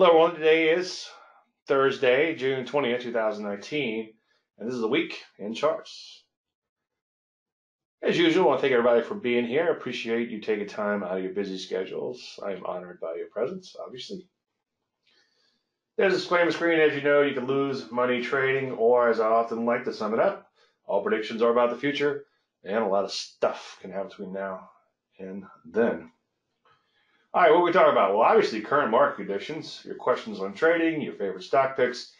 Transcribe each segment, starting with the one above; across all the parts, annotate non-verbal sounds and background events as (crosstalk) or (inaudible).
Hello, everyone. Today is Thursday, June 20th, 2019, and this is a week in charts. As usual, I want to thank everybody for being here. I appreciate you taking time out of your busy schedules. I am honored by your presence, obviously. There's a disclaimer screen. As you know, you can lose money trading, or as I often like to sum it up, all predictions are about the future, and a lot of stuff can happen between now and then. All right, what are we talking about? Well, obviously, current market conditions, your questions on trading, your favorite stock picks.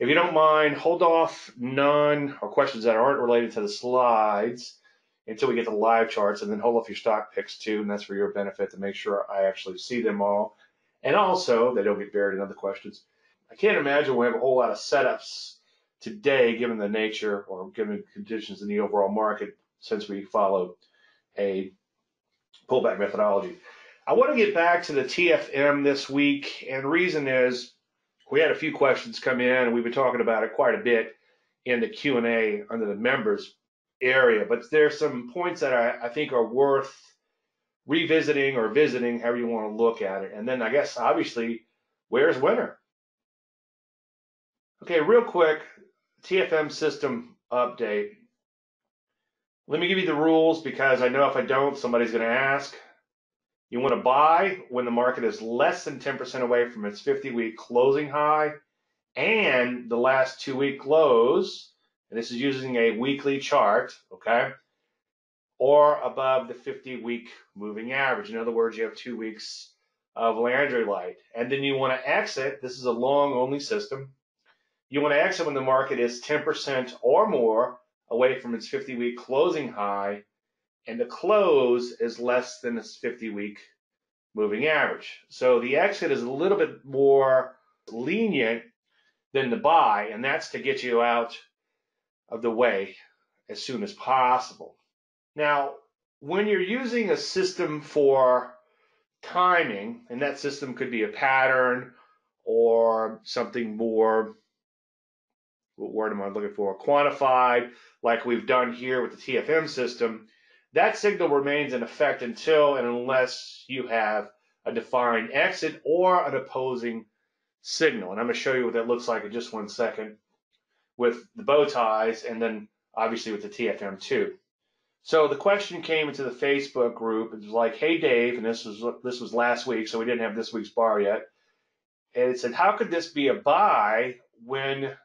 If you don't mind, hold off none or questions that aren't related to the slides until we get to live charts, and then hold off your stock picks too, and that's for your benefit to make sure I actually see them all. And also, they don't get buried in other questions. I can't imagine we have a whole lot of setups today, given the nature or given conditions in the overall market, since we follow a pullback methodology. I want to get back to the TFM this week, and the reason is we had a few questions come in, and we've been talking about it quite a bit in the Q&A under the members area. But there's some points that I, I think are worth revisiting or visiting, however you want to look at it. And then I guess obviously, where's winner? Okay, real quick, TFM system update. Let me give you the rules because I know if I don't, somebody's going to ask. You want to buy when the market is less than 10% away from its 50 week closing high and the last two week lows. And this is using a weekly chart, okay? Or above the 50 week moving average. In other words, you have two weeks of Landry light. And then you want to exit. This is a long only system. You want to exit when the market is 10% or more away from its 50 week closing high and the close is less than its 50 week moving average. So the exit is a little bit more lenient than the buy, and that's to get you out of the way as soon as possible. Now, when you're using a system for timing, and that system could be a pattern or something more, what word am I looking for? Quantified, like we've done here with the TFM system, that signal remains in effect until and unless you have a defined exit or an opposing signal. And I'm going to show you what that looks like in just one second with the bow ties and then obviously with the TFM2. So the question came into the Facebook group. It was like, "Hey Dave," and this was this was last week, so we didn't have this week's bar yet. And it said, "How could this be a buy when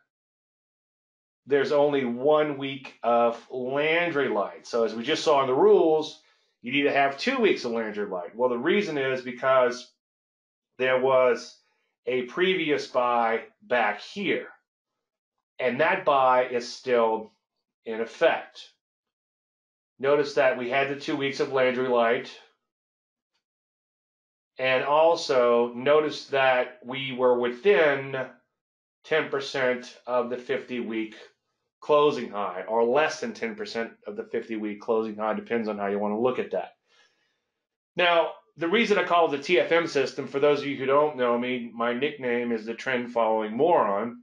there's only one week of Landry light. So as we just saw in the rules, you need to have two weeks of Landry light. Well, the reason is because there was a previous buy back here. And that buy is still in effect. Notice that we had the two weeks of Landry light. And also notice that we were within 10% of the 50 week closing high or less than 10% of the 50 week closing high. Depends on how you want to look at that. Now, the reason I call it the TFM system, for those of you who don't know me, my nickname is the trend following moron.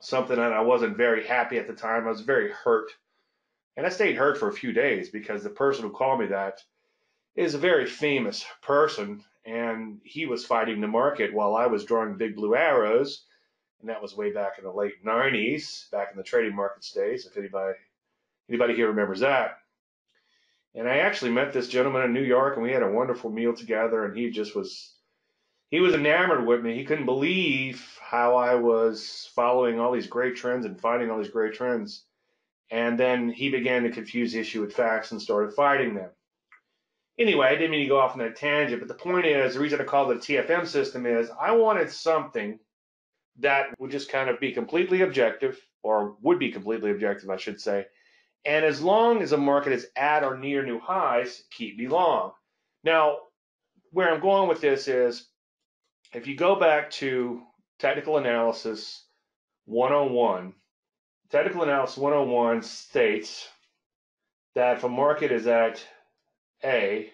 Something that I wasn't very happy at the time. I was very hurt. And I stayed hurt for a few days because the person who called me that is a very famous person. And he was fighting the market while I was drawing big blue arrows and that was way back in the late 90s, back in the trading markets days, if anybody anybody here remembers that. And I actually met this gentleman in New York, and we had a wonderful meal together, and he just was he was enamored with me. He couldn't believe how I was following all these great trends and finding all these great trends. And then he began to confuse the issue with facts and started fighting them. Anyway, I didn't mean to go off on that tangent, but the point is, the reason I call it the TFM system is I wanted something that would just kind of be completely objective, or would be completely objective, I should say. And as long as the market is at or near new highs, keep me long. Now, where I'm going with this is if you go back to technical analysis 101, technical analysis 101 states that if a market is at A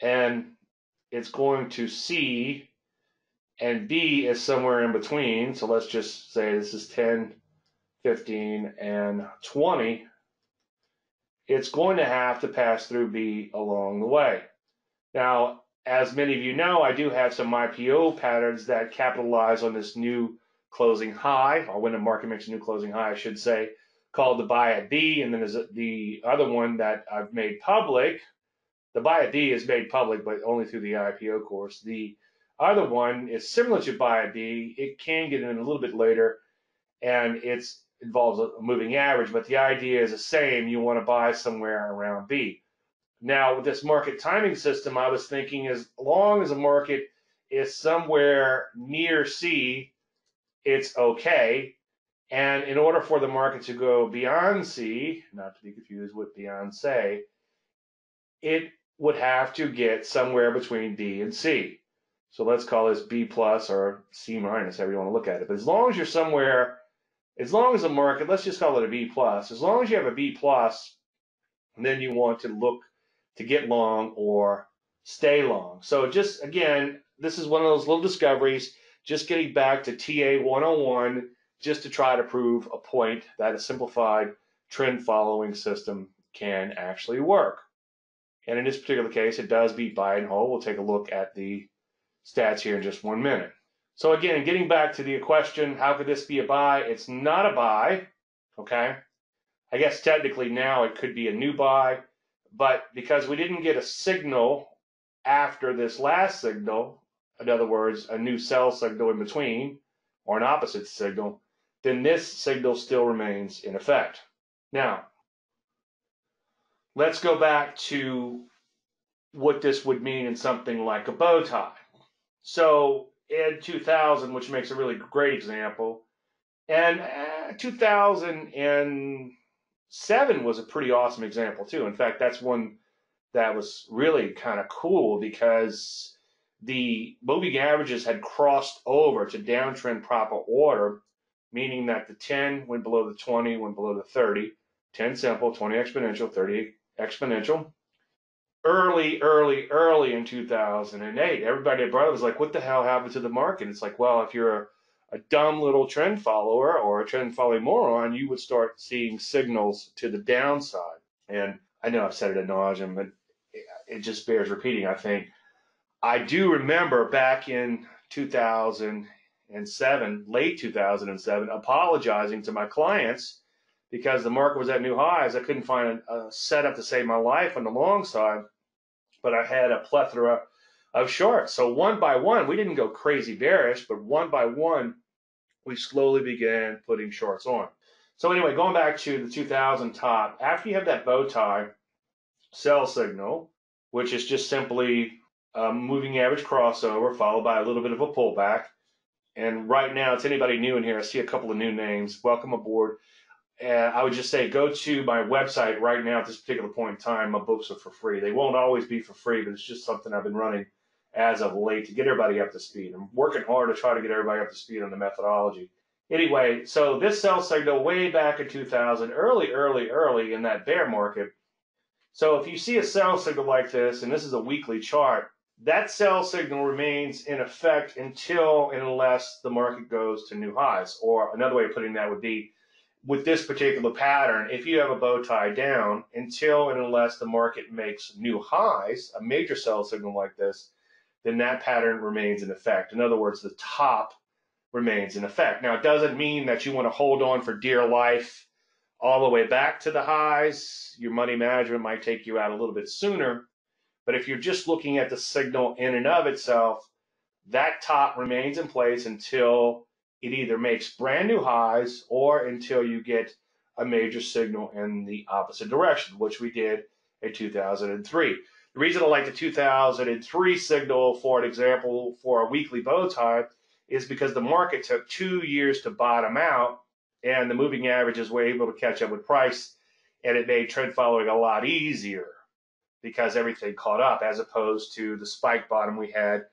and it's going to C and B is somewhere in between. So let's just say this is 10, 15, and 20. It's going to have to pass through B along the way. Now, as many of you know, I do have some IPO patterns that capitalize on this new closing high, or when the market makes a new closing high, I should say, called the buy at B. And then there's the other one that I've made public. The buy at D is made public, but only through the IPO course. The other one is similar to buy at D. It can get in a little bit later, and it involves a moving average, but the idea is the same. You want to buy somewhere around B. Now, with this market timing system, I was thinking as long as a market is somewhere near C, it's okay. And in order for the market to go beyond C, not to be confused with beyond say, it would have to get somewhere between D and C. So let's call this B plus or C minus, however you want to look at it. But as long as you're somewhere, as long as the market, let's just call it a B plus, as long as you have a B plus, then you want to look to get long or stay long. So just again, this is one of those little discoveries, just getting back to TA 101, just to try to prove a point that a simplified trend following system can actually work. And in this particular case, it does beat buy and hold. We'll take a look at the stats here in just one minute. So again, getting back to the question, how could this be a buy? It's not a buy, okay? I guess technically now it could be a new buy, but because we didn't get a signal after this last signal, in other words, a new sell signal in between, or an opposite signal, then this signal still remains in effect. Now, let's go back to what this would mean in something like a bow tie. So Ed 2000, which makes a really great example, and uh, 2007 was a pretty awesome example too. In fact, that's one that was really kind of cool because the moving averages had crossed over to downtrend proper order, meaning that the 10 went below the 20, went below the 30, 10 simple, 20 exponential, 30 exponential. Early, early, early in 2008, everybody at Brother was like, what the hell happened to the market? It's like, well, if you're a, a dumb little trend follower or a trend following moron, you would start seeing signals to the downside. And I know I've said it ad nauseum, but it just bears repeating, I think. I do remember back in 2007, late 2007, apologizing to my clients because the market was at new highs. I couldn't find a, a setup to save my life on the long side, but I had a plethora of shorts. So one by one, we didn't go crazy bearish, but one by one, we slowly began putting shorts on. So anyway, going back to the 2000 top, after you have that bow tie sell signal, which is just simply a moving average crossover followed by a little bit of a pullback. And right now, it's anybody new in here. I see a couple of new names. Welcome aboard. And I would just say go to my website right now at this particular point in time. My books are for free. They won't always be for free, but it's just something I've been running as of late to get everybody up to speed. I'm working hard to try to get everybody up to speed on the methodology. Anyway, so this sell signal way back in 2000, early, early, early in that bear market. So if you see a sell signal like this, and this is a weekly chart, that sell signal remains in effect until and unless the market goes to new highs. Or another way of putting that would be with this particular pattern, if you have a bow tie down until and unless the market makes new highs, a major sell signal like this, then that pattern remains in effect. In other words, the top remains in effect. Now, it doesn't mean that you want to hold on for dear life all the way back to the highs. Your money management might take you out a little bit sooner. But if you're just looking at the signal in and of itself, that top remains in place until it either makes brand new highs or until you get a major signal in the opposite direction, which we did in 2003. The reason I like the 2003 signal, for an example, for a weekly bow tie is because the market took two years to bottom out and the moving averages were able to catch up with price and it made trend following a lot easier because everything caught up as opposed to the spike bottom we had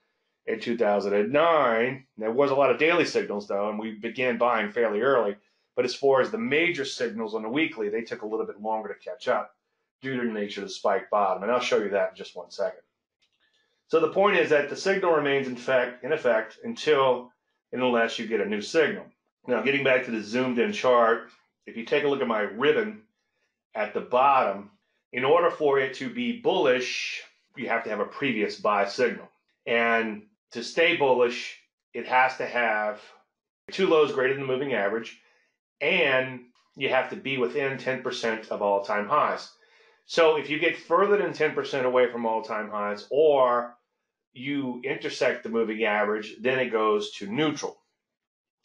in 2009. There was a lot of daily signals though, and we began buying fairly early. But as far as the major signals on the weekly, they took a little bit longer to catch up due to the nature of the spike bottom. And I'll show you that in just one second. So the point is that the signal remains in effect, in effect until and unless you get a new signal. Now, getting back to the zoomed in chart, if you take a look at my ribbon at the bottom, in order for it to be bullish, you have to have a previous buy signal. And to stay bullish, it has to have two lows greater than the moving average, and you have to be within 10% of all time highs. So if you get further than 10% away from all time highs, or you intersect the moving average, then it goes to neutral.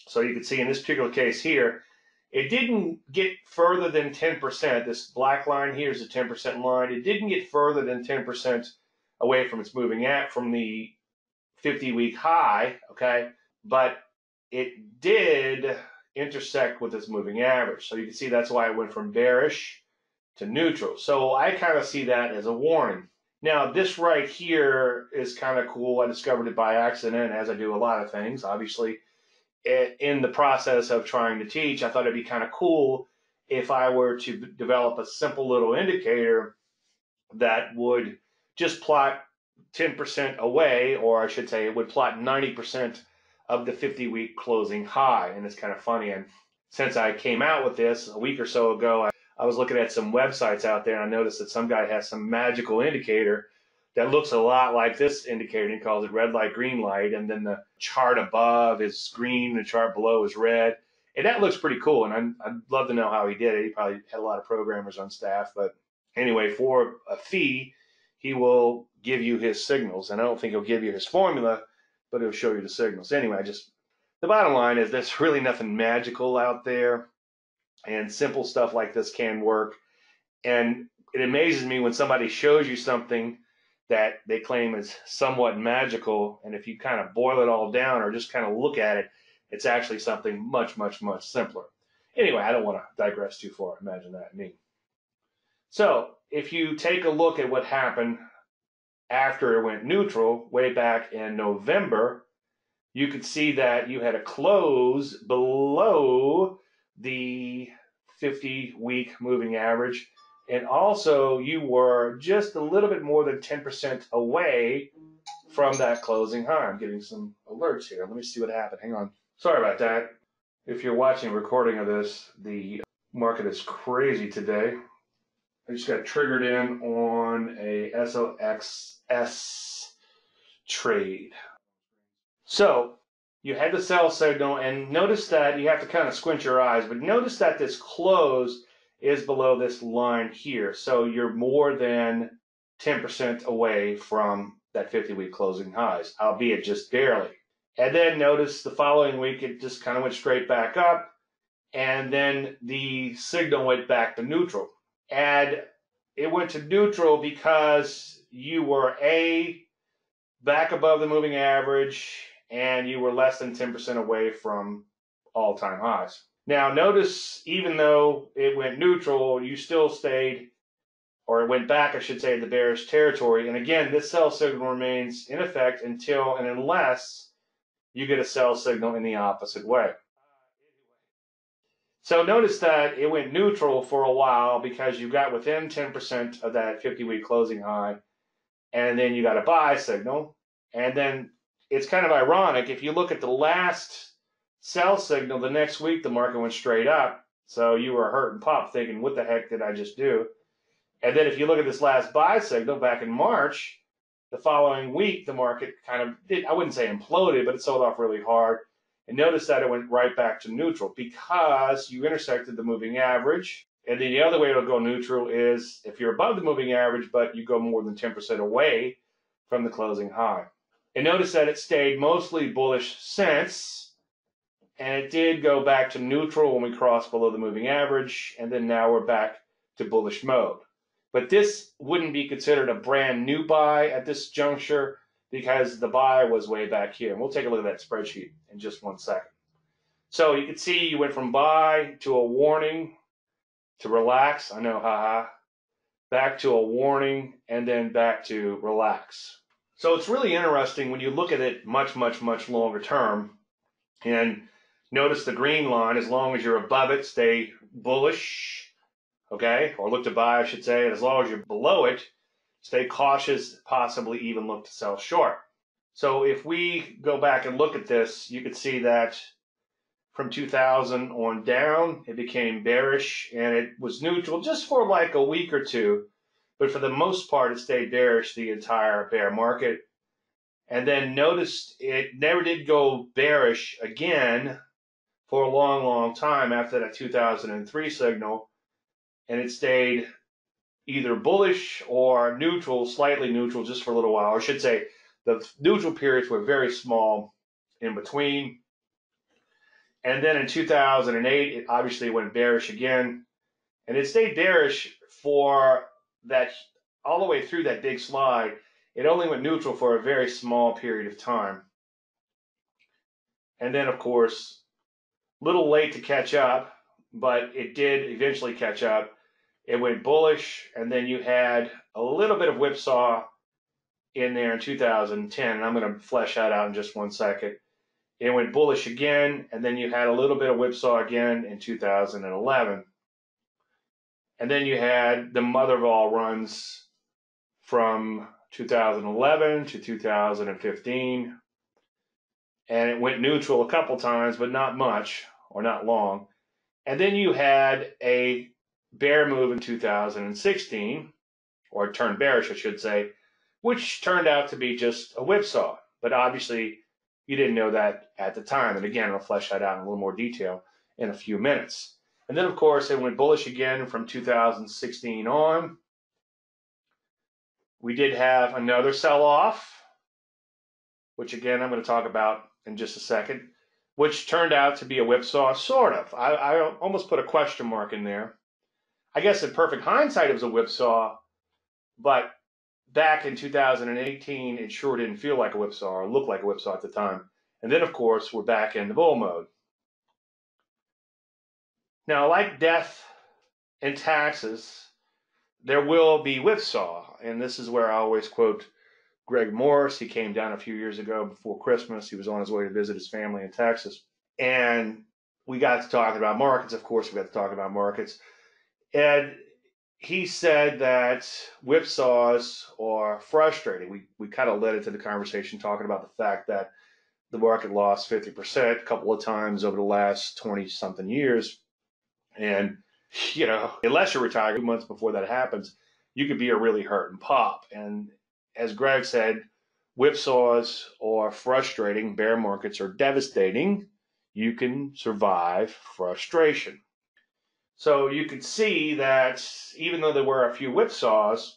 So you can see in this particular case here, it didn't get further than 10%. This black line here is a 10% line. It didn't get further than 10% away from its moving at from the 50 week high, okay? But it did intersect with its moving average. So you can see that's why it went from bearish to neutral. So I kind of see that as a warning. Now, this right here is kind of cool. I discovered it by accident, as I do a lot of things. Obviously, in the process of trying to teach, I thought it'd be kind of cool if I were to develop a simple little indicator that would just plot 10% away, or I should say, it would plot 90% of the 50 week closing high. And it's kind of funny. And since I came out with this a week or so ago, I, I was looking at some websites out there and I noticed that some guy has some magical indicator that looks a lot like this indicator and he calls it red light, green light. And then the chart above is green, the chart below is red. And that looks pretty cool. And I'd, I'd love to know how he did it. He probably had a lot of programmers on staff. But anyway, for a fee, he will give you his signals. And I don't think he'll give you his formula, but he'll show you the signals. Anyway, I just the bottom line is there's (laughs) really nothing magical out there, and simple stuff like this can work. And it amazes me when somebody shows you something that they claim is somewhat magical, and if you kind of boil it all down or just kind of look at it, it's actually something much, much, much simpler. Anyway, I don't want to digress too far. Imagine that me. So, if you take a look at what happened after it went neutral way back in November, you could see that you had a close below the 50 week moving average. And also, you were just a little bit more than 10% away from that closing high. I'm getting some alerts here. Let me see what happened. Hang on. Sorry about that. If you're watching a recording of this, the market is crazy today. I just got triggered in on a SOXS trade. So you had the sell signal, and notice that you have to kind of squint your eyes, but notice that this close is below this line here. So you're more than 10% away from that 50 week closing highs, albeit just barely. And then notice the following week, it just kind of went straight back up. And then the signal went back to neutral and it went to neutral because you were a back above the moving average and you were less than 10% away from all-time highs. Now notice even though it went neutral, you still stayed or it went back, I should say, the bearish territory. And again, this sell signal remains in effect until and unless you get a sell signal in the opposite way. So notice that it went neutral for a while because you got within 10% of that 50 week closing high, and then you got a buy signal. And then it's kind of ironic if you look at the last sell signal the next week, the market went straight up. So you were hurt and pop thinking, what the heck did I just do? And then if you look at this last buy signal back in March, the following week, the market kind of did, I wouldn't say imploded, but it sold off really hard. And notice that it went right back to neutral because you intersected the moving average. And then the other way it'll go neutral is if you're above the moving average, but you go more than 10% away from the closing high. And notice that it stayed mostly bullish since, and it did go back to neutral when we crossed below the moving average, and then now we're back to bullish mode. But this wouldn't be considered a brand new buy at this juncture because the buy was way back here. And we'll take a look at that spreadsheet in just one second. So you can see you went from buy to a warning to relax. I know, haha. Back to a warning and then back to relax. So it's really interesting when you look at it much, much, much longer term. And notice the green line, as long as you're above it, stay bullish. Okay, or look to buy, I should say. And as long as you're below it, stay cautious, possibly even look to sell short. So if we go back and look at this, you could see that from 2000 on down, it became bearish and it was neutral just for like a week or two. but for the most part, it stayed bearish the entire bear market. And then noticed it never did go bearish again for a long, long time after that 2003 signal. And it stayed either bullish or neutral, slightly neutral, just for a little while. I should say, the neutral periods were very small in between. And then in 2008, it obviously went bearish again. And it stayed bearish for that all the way through that big slide. It only went neutral for a very small period of time. And then, of course, little late to catch up, but it did eventually catch up. It went bullish, and then you had a little bit of whipsaw in there in 2010, and I'm going to flesh that out in just one second. It went bullish again, and then you had a little bit of whipsaw again in 2011. And then you had the mother of all runs from 2011 to 2015. And it went neutral a couple times, but not much or not long. And then you had a bear move in 2016, or turned bearish, I should say, which turned out to be just a whipsaw. But obviously, you didn't know that at the time. And again, I'll flesh that out in a little more detail in a few minutes. And then, of course, it went bullish again from 2016 on. We did have another sell off, which again, I'm going to talk about in just a second, which turned out to be a whipsaw, sort of. I, I almost put a question mark in there. I guess in perfect hindsight, it was a whipsaw, but back in 2018, it sure didn't feel like a whipsaw or look like a whipsaw at the time. And then, of course, we're back in the bull mode. Now, like death and taxes, there will be whipsaw. And this is where I always quote Greg Morris. He came down a few years ago before Christmas. He was on his way to visit his family in Texas. And we got to talking about markets. Of course, we got to talk about markets. And he said that whipsaws are frustrating. We, we kind of led into the conversation talking about the fact that the market lost 50% a couple of times over the last 20 something years. And, you know, unless you're retired two months before that happens, you could be a really hurt and pop. And as Greg said, whipsaws are frustrating. Bear markets are devastating. You can survive frustration. So you can see that even though there were a few whipsaws,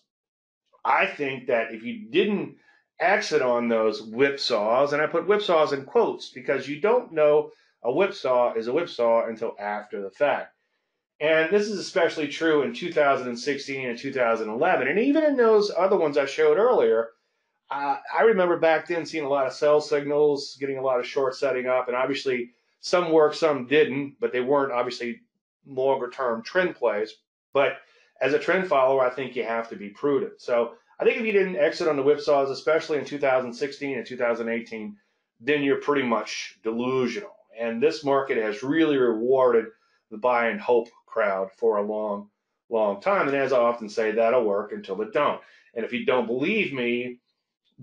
I think that if you didn't exit on those whipsaws, and I put whipsaws in quotes because you don't know a whipsaw is a whipsaw until after the fact. And this is especially true in 2016 and 2011. And even in those other ones I showed earlier, uh, I remember back then seeing a lot of sell signals, getting a lot of short setting up, and obviously some worked, some didn't, but they weren't obviously longer term trend plays. But as a trend follower, I think you have to be prudent. So I think if you didn't exit on the whipsaws, especially in 2016 and 2018, then you're pretty much delusional. And this market has really rewarded the buy and hope crowd for a long, long time. And as I often say, that'll work until it don't. And if you don't believe me,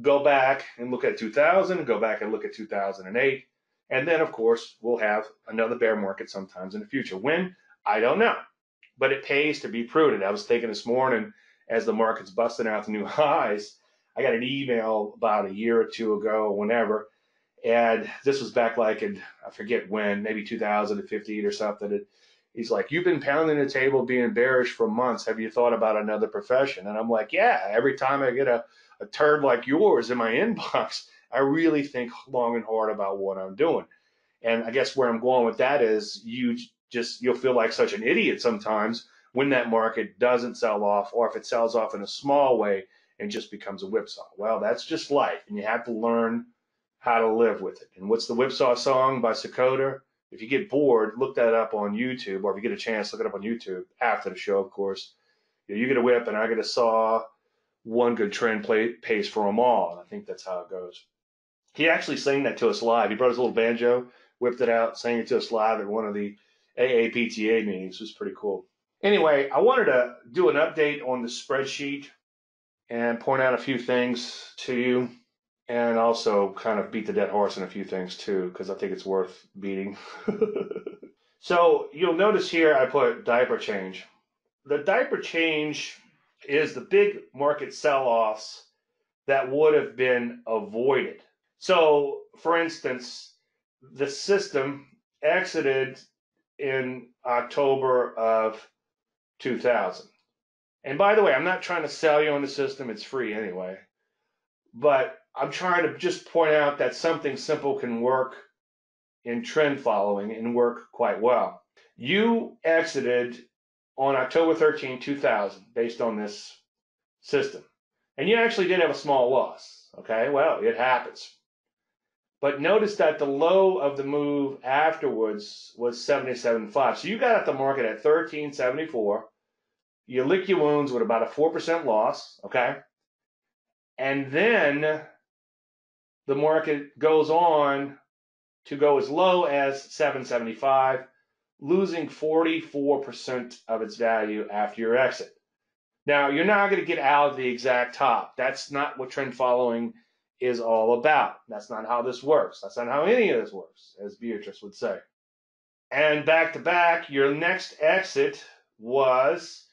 go back and look at 2000, go back and look at 2008. And then, of course, we'll have another bear market sometimes in the future. When? I don't know. But it pays to be prudent. I was thinking this morning as the market's busting out the new (laughs) highs, I got an email about a year or two ago, whenever, and this was back like in, I forget when, maybe 2015 or something. It, he's like, You've been pounding the table being bearish for months. Have you thought about another profession? And I'm like, Yeah, every time I get a, a turd like yours in my inbox, I really think long and hard about what I'm doing. And I guess where I'm going with that is you just you'll feel like such an idiot sometimes when that market doesn't sell off or if it sells off in a small way and just becomes a whipsaw. Well, that's just life and you have to learn how to live with it. And what's the whipsaw song by Sakoda? If you get bored, look that up on YouTube, or if you get a chance, look it up on YouTube after the show, of course. You, know, you get a whip and I get a saw. One good trend play, pays for them all. And I think that's how it goes. He actually sang that to us live. He brought his little banjo, whipped it out, sang it to us live at one of the AAPTA meetings. Was pretty cool. Anyway, I wanted to do an update on the spreadsheet and point out a few things to you and also kind of beat the dead horse in a few things too, because I think it's worth beating. (laughs) so you'll notice here I put diaper change. The diaper change is the big market sell offs that would have been avoided. So, for instance, the system exited in October of 2000. And by the way, I'm not trying to sell you on the system, it's free anyway. But I'm trying to just point out that something simple can work in trend following and work quite well. You exited on October 13, 2000, based on this system. And you actually did have a small loss. Okay, well, it happens. But notice that the low of the move afterwards was 77.5. So you got at the market at 1374. You lick your wounds with about a 4% loss, okay? And then the market goes on to go as low as 775, losing 44% of its value after your exit. Now, you're not going to get out of the exact top. That's not what trend following is all about. That's not how this works. That's not how any of this works, as Beatrice would say. And back to back, your next exit was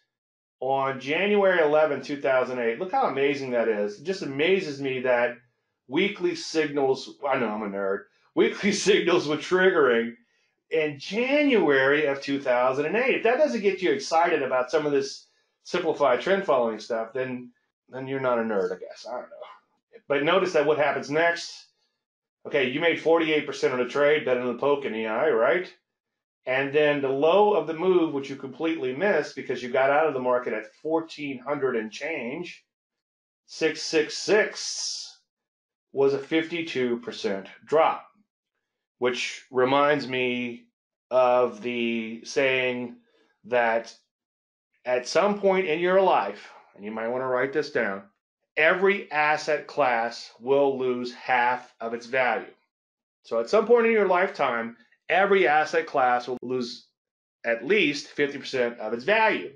on January 11, 2008. Look how amazing that is. It just amazes me that weekly signals, I know I'm a nerd, weekly (laughs) signals were triggering in January of 2008. If that doesn't get you excited about some of this simplified trend following stuff, then then you're not a nerd, I guess. I don't know. But notice that what happens next. Okay, you made 48% of the trade, better than the poke in the eye, right? And then the low of the move, which you completely missed because you got out of the market at 1400 and change, 666 was a 52% drop, which reminds me of the saying that at some point in your life, and you might want to write this down, every asset class will lose half of its value. So at some point in your lifetime, every asset class will lose at least 50% of its value.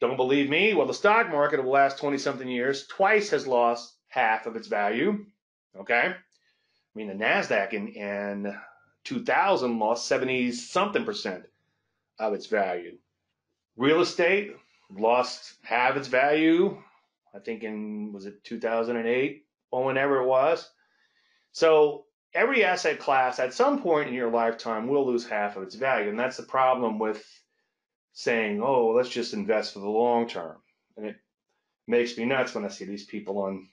Don't believe me? Well, the stock market over the last 20 something years twice has lost half of its value. Okay? I mean, the NASDAQ in, in 2000 lost 70 something percent of its value. Real estate lost half its value, I think in, was it 2008 or whenever it was. So every asset class at some point in your lifetime will lose half of its value. And that's the problem with saying, oh, let's just invest for the long term. And it makes me nuts when I see these people on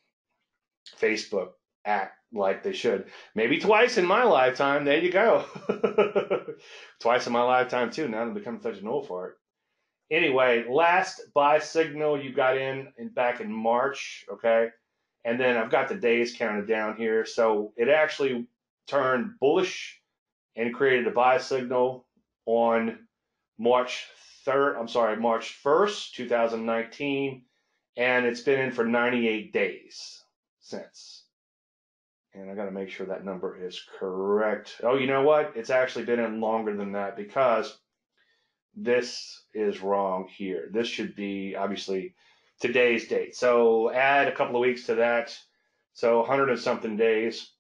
Facebook act like they should. Maybe twice in my lifetime. There you go. (laughs) twice in my lifetime, too. Now I'm becoming such an old fart. Anyway, last buy signal you got in, back in March, okay? And then I've got the days counted down here. So it actually turned bullish and created a buy signal on March 3rd, I'm sorry, March 1st, 2019. And it's been in for 98 days since. And I got to make sure that number is correct. Oh, you know what? It's actually been in longer than that because this is wrong here. This should be obviously today's date. So add a couple of weeks to that. So 100 and something days.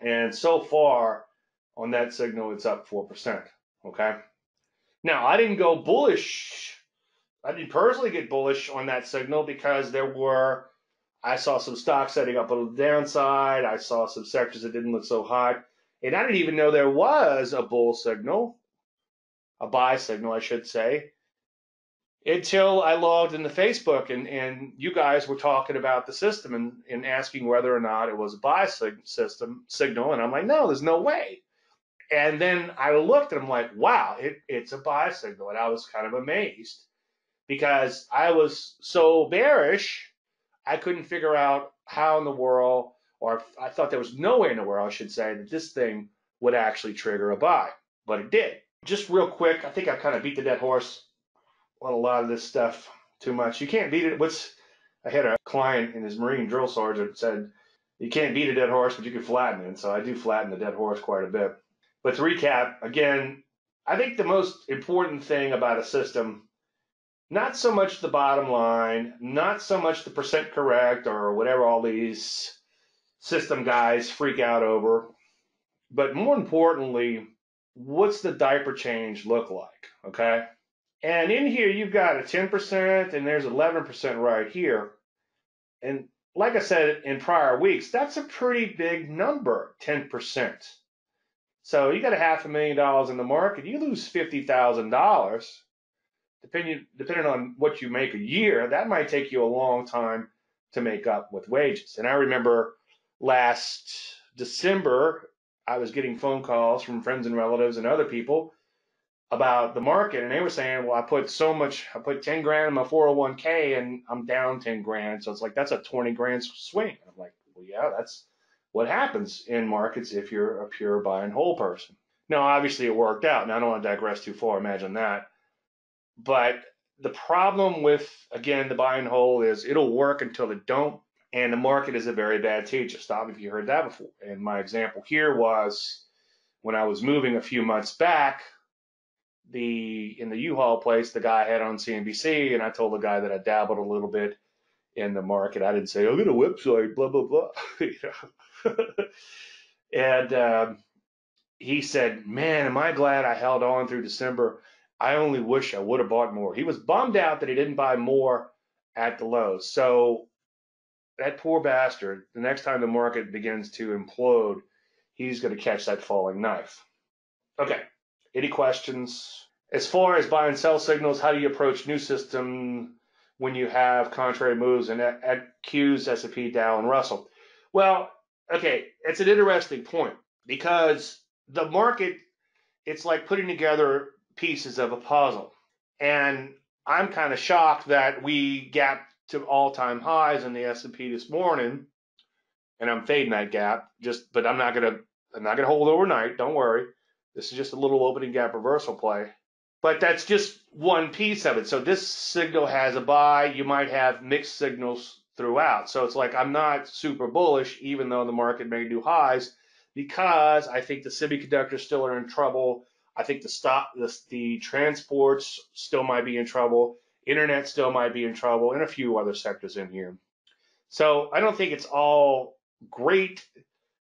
And so far on that signal, it's up 4%. Okay. Now, I didn't go bullish. I didn't personally get bullish on that signal because there were, I saw some stocks setting up on the downside. I saw some sectors that didn't look so hot. And I didn't even know there was a bull signal, a buy signal, I should say until I logged into Facebook and, and you guys were talking about the system and, and asking whether or not it was a buy system signal. And I'm like, no, there's no way. And then I looked and I'm like, wow, it, it's a buy signal. And I was kind of amazed because I was so bearish, I couldn't figure out how in the world, or I thought there was no way in the world, I should say, that this thing would actually trigger a buy. But it did. Just real quick, I think I kind of beat the dead horse on a lot of this stuff too much. You can't beat it. What's I had a client in his Marine drill sergeant said you can't beat a dead horse, but you can flatten it. So I do flatten the dead horse quite a bit. But to recap, again, I think the most important thing about a system, not so much the bottom line, not so much the percent correct or whatever all these system guys freak out over, but more importantly, what's the diaper change look like? Okay. And in here, you've got a 10% and there's 11% right here. And like I said in prior weeks, that's a pretty big number, 10%. So you got a half a million dollars in the market, you lose $50,000. Depending, depending on what you make a year, that might take you a long time to make up with wages. And I remember last December, I was getting phone calls from friends and relatives and other people about the market, and they were saying, "Well, I put so much, I put 10 grand in my 401k, and I'm down 10 grand, so it's like that's a 20 grand swing." And I'm like, "Well, yeah, that's what happens in markets if you're a pure buy and hold person." Now, obviously, it worked out, and I don't want to digress too far. Imagine that, but the problem with again the buy and hold is it'll work until it don't, and the market is a very bad teacher. Stop if you heard that before. And my example here was when I was moving a few months back the in the U-Haul place, the guy had on CNBC, and I told the guy that I dabbled a little bit in the market. I didn't say, "Oh, get a website," blah blah blah. (laughs) you know? (laughs) and um, he said, "Man, am I glad I held on through December. I only wish I would have bought more." He was bummed out that he didn't buy more at the lows. So that poor bastard. The next time the market begins to implode, he's going to catch that falling knife. Okay. Any questions? As far as buy and sell signals, how do you approach new system when you have contrary moves and Qs, S&P, Dow, and Russell? Well, okay, it's an interesting point because the market, it's like putting together pieces of a puzzle. And I'm kind of shocked that we gapped to all-time highs in the S&P this morning, and I'm fading that gap. Just, but I'm not gonna, I'm not gonna hold overnight. Don't worry. This is just a little opening gap reversal play. But that's just one piece of it. So this signal has a buy. You might have mixed signals throughout. So it's like I'm not super bullish, even though the market may do highs, because I think the semiconductors still are in trouble. I think the stock, the, the transports still might be in trouble. Internet still might be in trouble, and a few other sectors in here. So I don't think it's all great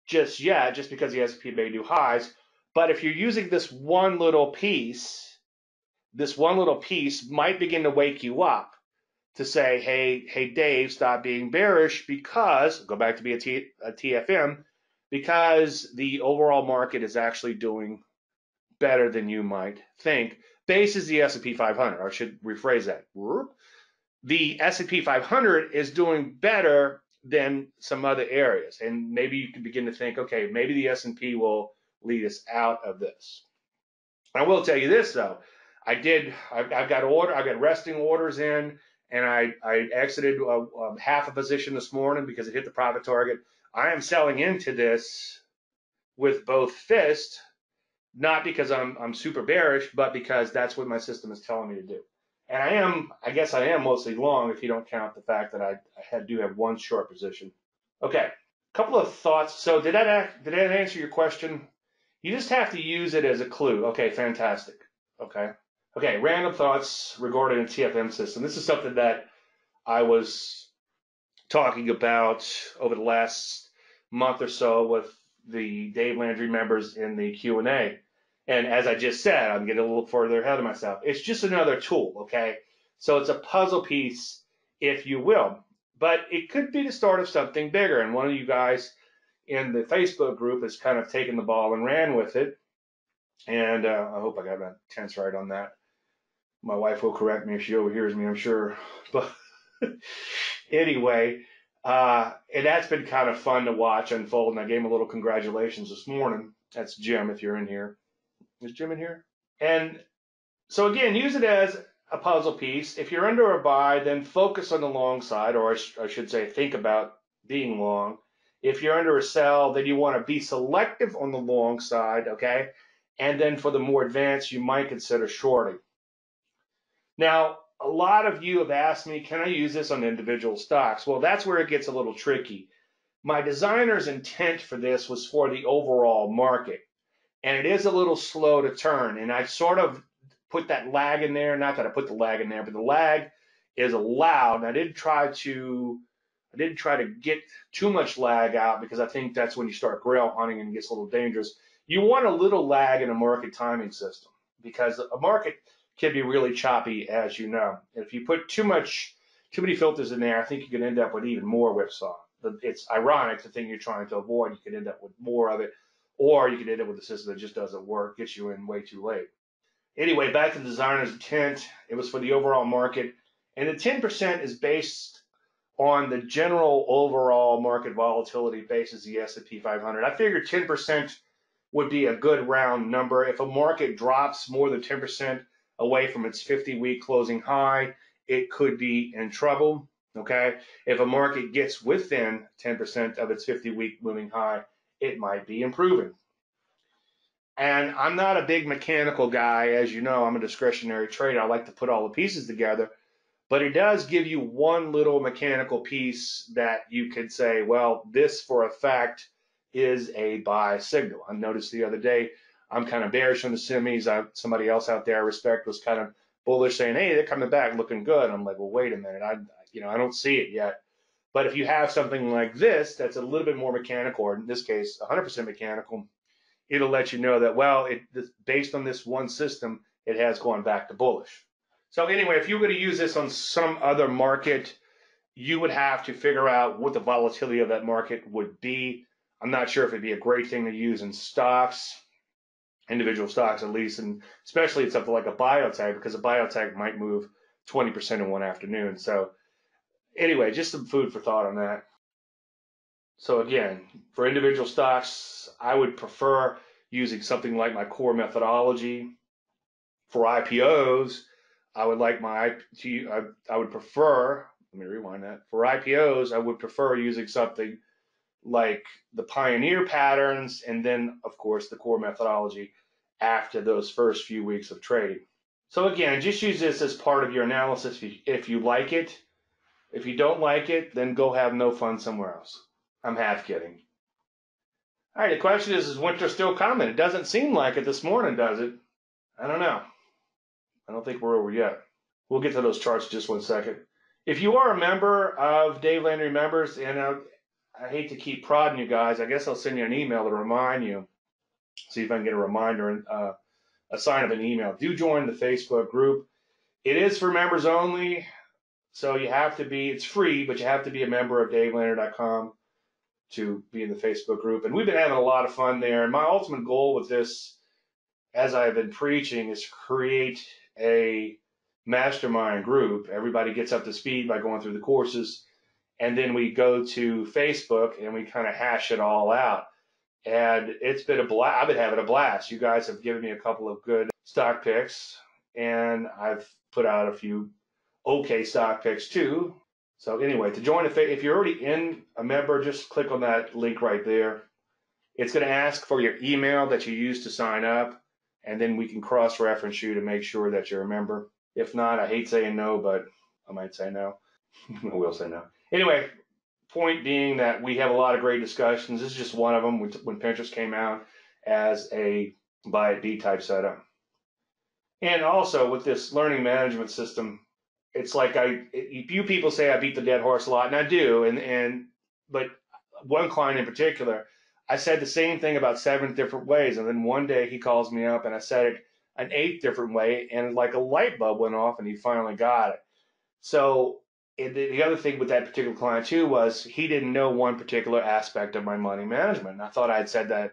just yet, just because the S&P may do highs. But if you're using this one little piece, this one little piece might begin to wake you up to say, hey, hey, Dave, stop being bearish because, go back to be a, T, a TFM, because the overall market is actually doing better than you might think. Base is the S&P 500. I should rephrase that. The S&P 500 is doing better than some other areas, and maybe you can begin to think, okay, maybe the S&P will lead us out of this. I will tell you this though, I did. I've, I've got order. I've got resting orders in, and I I exited a, a half a position this morning because it hit the profit target. I am selling into this with both fists, not because I'm I'm super bearish, but because that's what my system is telling me to do. And I am, I guess I am mostly long if you don't count the fact that I, I had, do have one short position. Okay, a couple of thoughts. So did that did that answer your question? You just have to use it as a clue. Okay, fantastic. Okay. Okay, random thoughts regarding a TFM system. This is something that I was talking about over the last month or so with the Dave Landry members in the Q&A. And as I just said, I'm getting a little further ahead of myself. It's just another tool, okay? So it's a puzzle piece, if you will. But it could be the start of something bigger. And one of you guys in the Facebook group has kind of taken the ball and ran with it. And uh, I hope I got my tense right on that. My wife will correct me if she overhears me, I'm sure. (laughs) But (laughs) anyway, uh, and that's been kind of fun to watch unfold. And I gave him a little congratulations this morning. That's Jim, if you're in here. Is Jim in here? And so again, use it as a puzzle piece. If you're under a buy, then focus on the long side, or I, sh- I should say, think about being long. If you're under a sell, then you want to be selective on the long side, okay? And then for the more advanced, you might consider shorting. Now, a lot of you have asked me, can I use this on individual stocks? Well, that's where it gets a little tricky. My designer's intent for this was for the overall market. And it is a little slow to turn. And I sort of put that lag in there. Not that I put the lag in there, but the lag is allowed. And I didn't try to I didn't try to get too much lag out because I think that's when you start grail hunting and it gets a little dangerous. You want a little lag in a market timing system because a market can be really choppy, as you know. If you put too much, too many filters in there, I think you can end up with even more whipsaw. It's ironic the thing you're trying to avoid, you could end up with more of it, or you could end up with a system that just doesn't work, gets you in way too late. Anyway, back to the designer's intent. It was for the overall market, and the 10% is based on the general overall market volatility basis the S&P 500. I figured 10% would be a good round number. If a market drops more than 10% away from its 50-week closing high, it could be in trouble. Okay, if a market gets within 10% of its 50-week moving high, it might be improving. And I'm not a big mechanical guy, as you know. I'm a discretionary trader. I like to put all the pieces together but it does give you one little mechanical piece that you could say, well, this for a fact is a buy signal. I noticed the other day, I'm kind of bearish on the semis. I, somebody else out there I respect was kind of bullish saying, hey, they're coming back looking good. I'm like, well, wait a minute. I, you know, I don't see it yet. But if you have something like this that's a little bit more mechanical, or in this case, 100% mechanical, it'll let you know that, well, it, based on this one system, it has gone back to bullish. So anyway, if you were to use this on some other market, you would have to figure out what the volatility of that market would be. I'm not sure if it'd be a great thing to use in stocks, individual stocks at least, and especially in something like a biotech because a biotech might move 20% in one afternoon. So anyway, just some food for thought on that. So again, for individual stocks, I would prefer using something like my core methodology. For IPOs, I would like my I would prefer let me rewind that for IPOs I would prefer using something like the pioneer patterns and then of course the core methodology after those first few weeks of trading. So again, just use this as part of your analysis if you, if you like it. If you don't like it, then go have no fun somewhere else. I'm half kidding. All right, the question is, is winter still coming? It doesn't seem like it this morning, does it? I don't know. I don't think we're over yet. We'll get to those charts in just one second. If you are a member of Dave Landry Members, and I, I hate to keep prodding you guys, I guess I'll send you an email to remind you. See if I can get a reminder and uh, a sign of an email. Do join the Facebook group. It is for members only, so you have to be. It's free, but you have to be a member of DaveLandry.com to be in the Facebook group. And we've been having a lot of fun there. And my ultimate goal with this, as I've been preaching, is create a mastermind group. Everybody gets up to speed by going through the courses. And then we go to Facebook and we kind of hash it all out. And it's been a blast. I've been having a blast. You guys have given me a couple of good stock picks, and I've put out a few okay stock picks too. So anyway, to join the if you're already in a member, just click on that link right there. It's going to ask for your email that you used to sign up and then we can cross-reference you to make sure that you're a member. If not, I hate saying no, but I might say no. (laughs) I will say no. Anyway, point being that we have a lot of great discussions. This is just one of them when Pinterest came out as a buy it B type setup. And also with this learning management system, it's like I you people say I beat the dead horse a lot, and I do. And and but one client in particular, I said the same thing about seven different ways. And then one day he calls me up and I said it an eighth different way. And like a light bulb went off and he finally got it. So the other thing with that particular client too was he didn't know one particular aspect of my money management. And I thought I had said that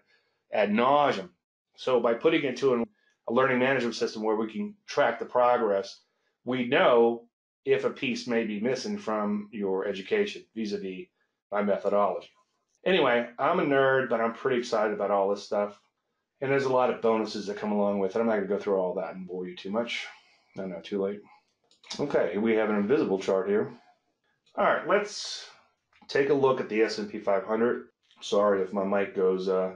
ad nauseum. So by putting it to a learning management system where we can track the progress, we know if a piece may be missing from your education vis-a-vis my methodology. Anyway, I'm a nerd, but I'm pretty excited about all this stuff. And there's a lot of bonuses that come along with it. I'm not going to go through all that and bore you too much. No, no, too late. Okay, we have an invisible chart here. All right, let's take a look at the S&P 500. Sorry if my mic goes uh,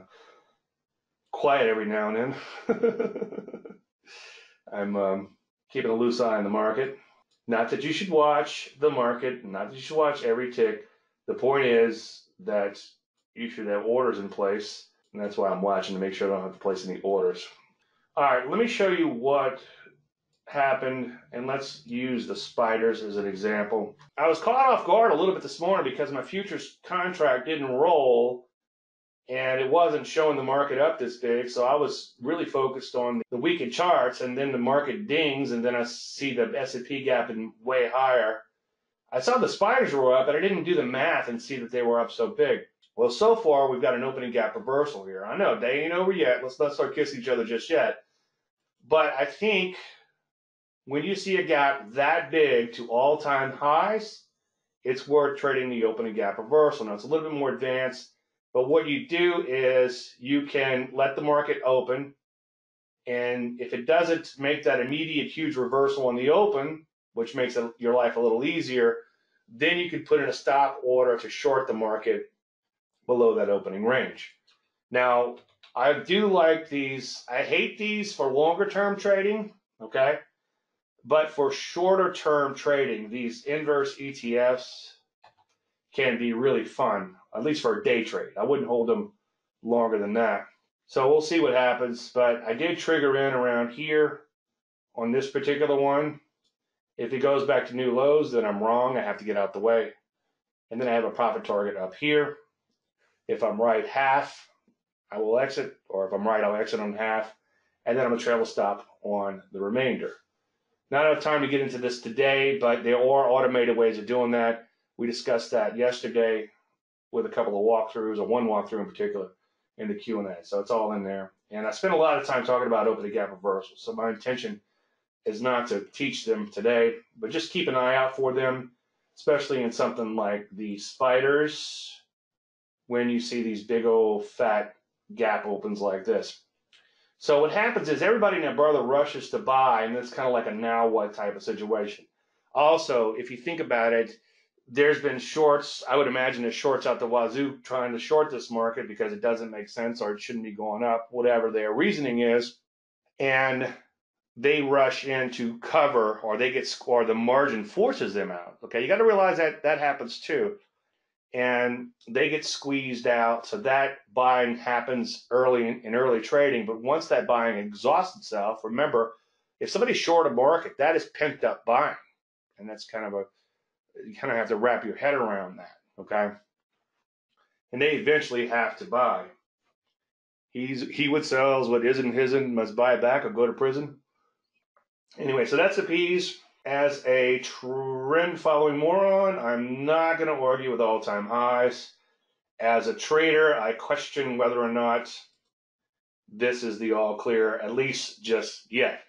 quiet every now and then. (laughs) I'm um, keeping a loose eye on the market. Not that you should watch the market, not that you should watch every tick. The point is that you should have orders in place. And that's why I'm watching to make sure I don't have to place any orders. All right, let me show you what happened and let's use the spiders as an example. I was caught off guard a little bit this morning because my futures contract didn't roll and it wasn't showing the market up this big. So I was really focused on the weekend charts, and then the market dings, and then I see the S&P gap gapping way higher. I saw the spiders were up, but I didn't do the math and see that they were up so big. Well, so far we've got an opening gap reversal here. I know day ain't over yet. Let's not start kissing each other just yet. But I think when you see a gap that big to all-time highs, it's worth trading the opening gap reversal. Now it's a little bit more advanced, but what you do is you can let the market open, and if it doesn't make that immediate huge reversal on the open, which makes it, your life a little easier, then you could put in a stop order to short the market below that opening range. Now, I do like these. I hate these for longer term trading, okay? But for shorter term trading, these inverse ETFs can be really fun, at least for a day trade. I wouldn't hold them longer than that. So we'll see what happens. But I did trigger in around here on this particular one. If it goes back to new lows, then I'm wrong. I have to get out the way. And then I have a profit target up here. If I'm right half, I will exit, or if I'm right, I'll exit on half, and then I'm a trail stop on the remainder. Not enough time to get into this today, but there are automated ways of doing that. We discussed that yesterday with a couple of walkthroughs, or one walkthrough in particular, in the Q&A. So it's all in there. And I spent a lot of time talking about opening gap reversals. So my intention is not to teach them today, but just keep an eye out for them, especially in something like the spiders when you see these big old fat gap opens like this. So what happens is everybody and their brother rushes to buy, and it's kind of like a now what type of situation. Also, if you think about it, there's been shorts. I would imagine there's shorts out the wazoo trying to short this market because it doesn't make sense or it shouldn't be going up, whatever their reasoning is. And they rush in to cover or they get or the margin forces them out. Okay, you got to realize that that happens too and they get squeezed out. So that buying happens early in, in, early trading. But once that buying exhausts itself, remember, if somebody's short a market, that is pent up buying. And that's kind of a, you kind of have to wrap your head around that. Okay. And they eventually have to buy. He's, he would sells what isn't his and must buy back or go to prison. Anyway, so that's the P's as a trend following moron, I'm not going to argue with all time highs. As a trader, I question whether or not this is the all clear, at least just yet.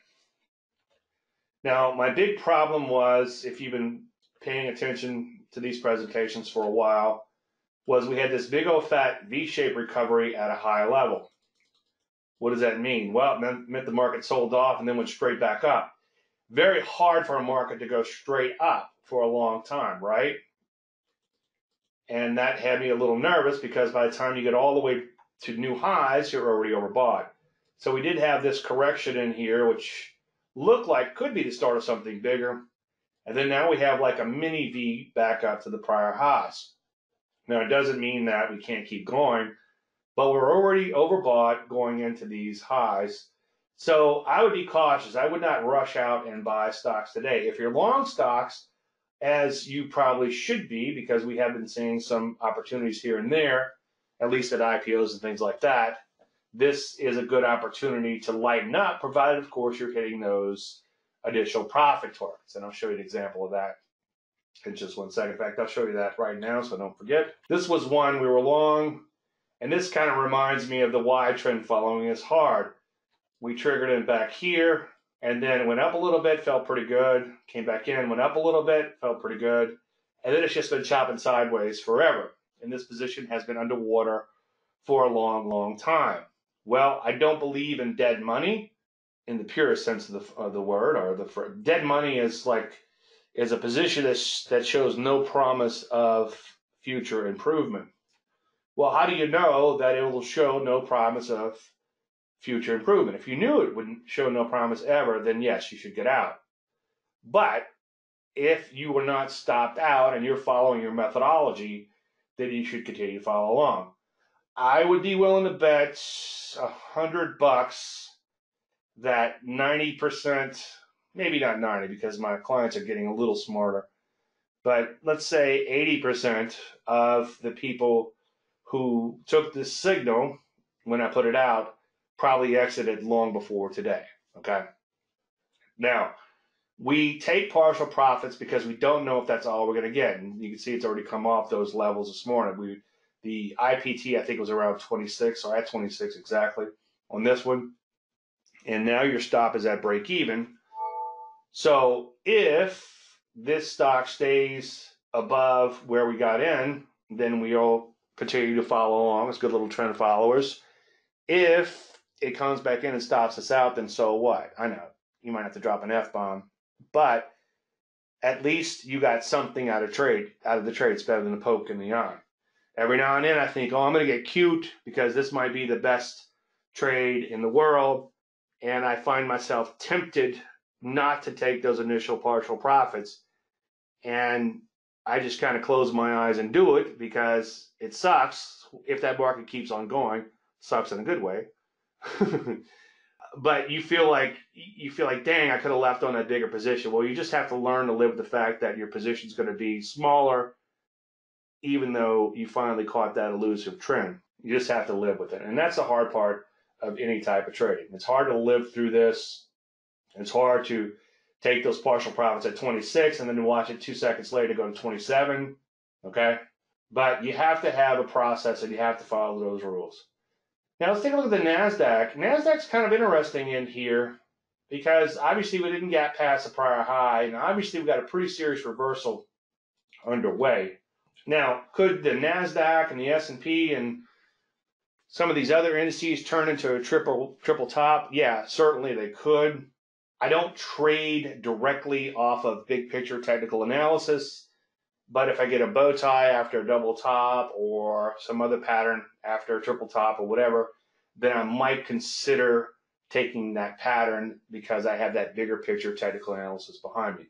Now, my big problem was, if you've been paying attention to these presentations for a while, was we had this big old fat V-shaped recovery at a high level. What does that mean? Well, it meant the market sold off and then went straight back up very hard for a market to go straight up for a long time, right? And that had me a little nervous because by the time you get all the way to new highs, you're already overbought. So we did have this correction in here, which looked like could be the start of something bigger. And then now we have like a mini V back up to the prior highs. Now it doesn't mean that we can't keep going, but we're already overbought going into these highs. So I would be cautious. I would not rush out and buy stocks today. If you're long stocks, as you probably should be, because we have been seeing some opportunities here and there, at least at IPOs and things like that, this is a good opportunity to lighten up, provided, of course, you're hitting those additional profit targets. And I'll show you an example of that in just one second. In fact, I'll show you that right now so don't forget. This was one we were long, and this kind of reminds me of the Y trend following is hard we triggered it back here, and then went up a little bit, felt pretty good. Came back in, went up a little bit, felt pretty good. And then it's just been chopping sideways forever. And this position has been underwater for a long, long time. Well, I don't believe in dead money in the purest sense of the, of the word, or the dead money is like is a position that, that shows no promise of future improvement. Well, how do you know that it will show no promise of future improvement. If you knew it wouldn't show no promise ever, then yes, you should get out. But if you were not stopped out and you're following your methodology, then you should continue to follow along. I would be willing to bet a hundred bucks that 90%, maybe not 90 because my clients are getting a little smarter, but let's say 80% of the people who took this signal when I put it out probably exited long before today. Okay. Now, we take partial profits because we don't know if that's all we're going to get. And you can see it's already come off those levels this morning. We the IPT I think was around 26 or at 26 exactly on this one. And now your stop is at break even. So if this stock stays above where we got in, then we'll continue to follow along as good little trend followers. If it comes back in and stops us out, then so what? I know you might have to drop an F bomb, but at least you got something out of trade out of the trade. It's better than a poke in the eye. Every now and then I think, oh, I'm going to get cute because this might be the best trade in the world, and I find myself tempted not to take those initial partial profits, and I just kind of close my eyes and do it because it sucks if that market keeps on going. Sucks in a good way. (laughs) but you feel like you feel like dang i could have left on that bigger position. Well you just have to learn to live with the fact that your position is going to be smaller even though you finally caught that elusive trend. You just have to live with it. And that's the hard part of any type of trading. It's hard to live through this. It's hard to take those partial profits at 26 and then watch it two seconds later go to 27 okay? But you have to have a process and you have to follow those rules now let's take a look at the NASDAQ. NASDAQ's kind of interesting in here because obviously we didn't get past the prior high, and obviously we got a pretty serious reversal underway. Now, could the NASDAQ and the S&P and some of these other indices turn into a triple triple top? Yeah, certainly they could. I don't trade directly off of big picture technical analysis. But if I get a bow tie after a double top or some other pattern after a triple top or whatever, then I might consider taking that pattern because I have that bigger picture technical analysis behind me.